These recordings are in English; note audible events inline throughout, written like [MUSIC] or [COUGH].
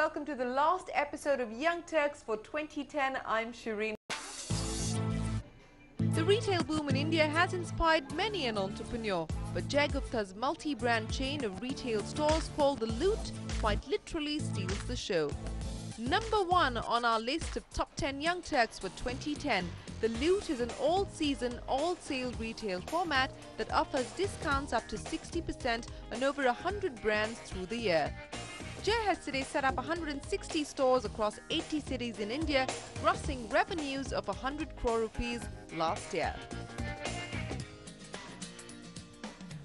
welcome to the last episode of Young Turks for 2010. I'm Shireen. The retail boom in India has inspired many an entrepreneur, but Jay Gupta's multi-brand chain of retail stores called The Loot quite literally steals the show. Number one on our list of top 10 Young Turks for 2010, The Loot is an all-season, all-sale retail format that offers discounts up to 60% on over 100 brands through the year. Jay has today set up 160 stores across 80 cities in India, grossing revenues of 100 crore rupees last year.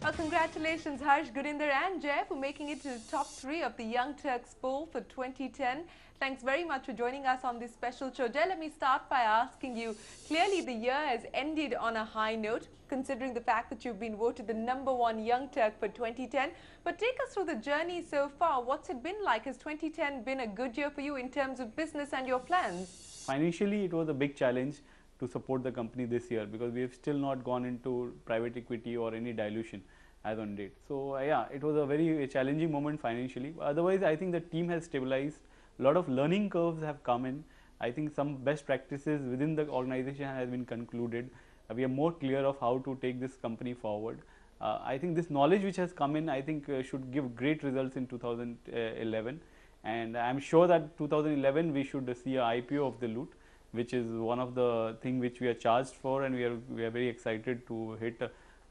Well, congratulations Harsh, Gurinder and Jay for making it to the top three of the Young Turks poll for 2010. Thanks very much for joining us on this special show. Jay, let me start by asking you, clearly the year has ended on a high note, considering the fact that you've been voted the number one Young Turk for 2010. But take us through the journey so far. What's it been like? Has 2010 been a good year for you in terms of business and your plans? Financially, it was a big challenge to support the company this year because we have still not gone into private equity or any dilution as on date. So uh, yeah, it was a very challenging moment financially. Otherwise, I think the team has stabilized a lot of learning curves have come in. I think some best practices within the organization has been concluded. Uh, we are more clear of how to take this company forward. Uh, I think this knowledge which has come in, I think uh, should give great results in 2011. And I'm sure that 2011 we should see a IPO of the loot, which is one of the thing which we are charged for, and we are we are very excited to hit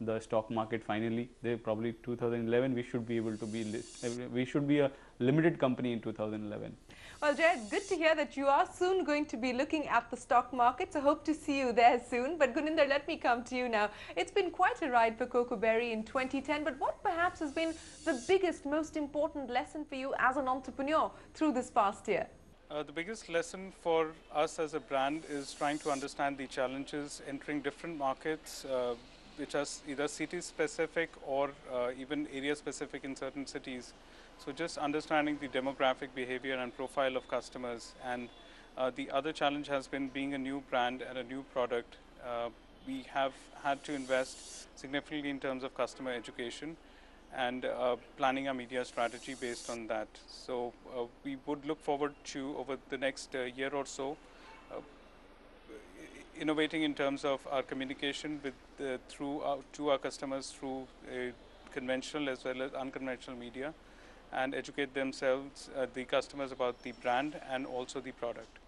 the stock market finally. They probably 2011 we should be able to be list, we should be a limited company in 2011. Well, Jay, good to hear that you are soon going to be looking at the stock market. So hope to see you there soon. But Guninder, let me come to you now. It's been quite a ride for Coco Berry in 2010. But what perhaps has been the biggest, most important lesson for you as an entrepreneur through this past year? Uh, the biggest lesson for us as a brand is trying to understand the challenges entering different markets, uh, which are either city specific or uh, even area specific in certain cities. So just understanding the demographic behavior and profile of customers. And uh, the other challenge has been being a new brand and a new product. Uh, we have had to invest significantly in terms of customer education and uh, planning our media strategy based on that. So uh, we would look forward to over the next uh, year or so uh, innovating in terms of our communication with through our, to our customers through conventional as well as unconventional media and educate themselves, uh, the customers about the brand and also the product.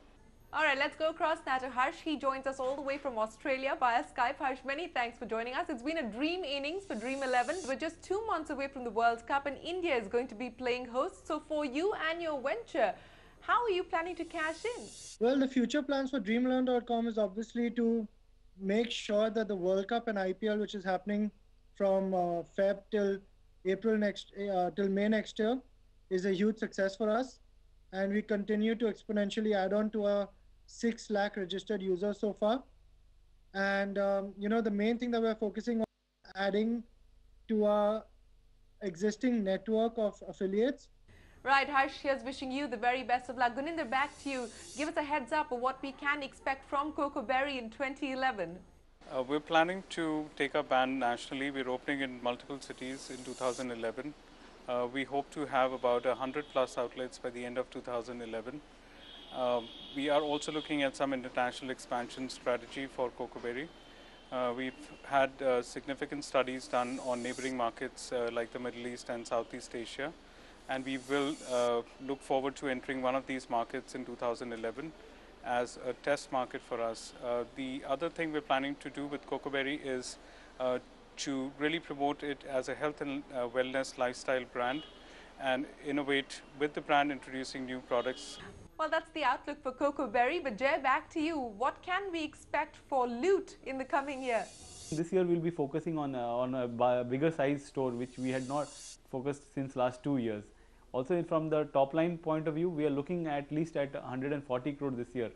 All right, let's go across now to Harsh. He joins us all the way from Australia via Skype. Harsh, many thanks for joining us. It's been a dream innings for Dream 11. We're just two months away from the World Cup and India is going to be playing host. So for you and your venture, how are you planning to cash in? Well, the future plans for Dream11.com is obviously to make sure that the World Cup and IPL, which is happening from uh, Feb till April next uh, till May next year is a huge success for us, and we continue to exponentially add on to our six lakh registered users so far. And um, you know the main thing that we're focusing on adding to our existing network of affiliates. Right, Harsh, here's wishing you the very best of luck. Guninder, back to you. Give us a heads up of what we can expect from Coco Berry in 2011. Uh, we're planning to take our band nationally. We're opening in multiple cities in 2011. Uh, we hope to have about 100 plus outlets by the end of 2011. Um, we are also looking at some international expansion strategy for Coco Berry. Uh, we've had uh, significant studies done on neighboring markets uh, like the Middle East and Southeast Asia. And we will uh, look forward to entering one of these markets in 2011 as a test market for us. Uh, the other thing we're planning to do with Coco Berry is uh, to really promote it as a health and uh, wellness lifestyle brand and innovate with the brand introducing new products. Well, that's the outlook for Coco Berry. But Jay, back to you. What can we expect for Loot in the coming year? This year we'll be focusing on, uh, on a bigger size store, which we had not focused since last two years. Also from the top line point of view, we are looking at least at 140 crore this year.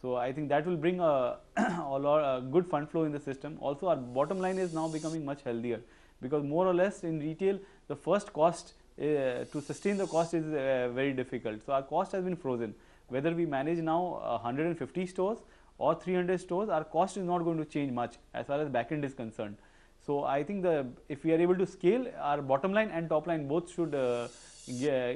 So I think that will bring a, [CLEARS THROAT] a, good fund flow in the system. Also our bottom line is now becoming much healthier because more or less in retail, the first cost uh, to sustain the cost is uh, very difficult. So our cost has been frozen. Whether we manage now 150 stores or 300 stores, our cost is not going to change much as far as backend is concerned. So I think the if we are able to scale, our bottom line and top line both should uh, yeah,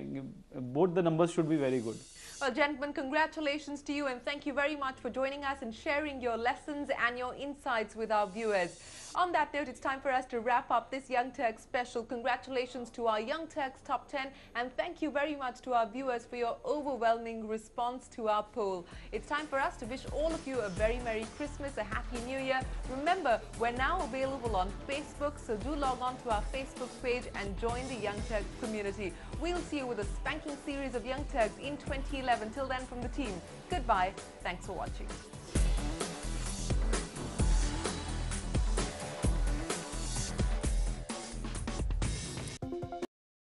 both the numbers should be very good. Well, gentlemen, congratulations to you and thank you very much for joining us and sharing your lessons and your insights with our viewers. On that note, it's time for us to wrap up this Young Turks special. Congratulations to our Young Turks Top 10 and thank you very much to our viewers for your overwhelming response to our poll. It's time for us to wish all of you a very Merry Christmas, a Happy New Year. Remember, we're now available on Facebook, so do log on to our Facebook page and join the Young Turks community. We'll see you with a spanking series of Young Turks in 2011. Till then, from the team, goodbye. Thanks for watching.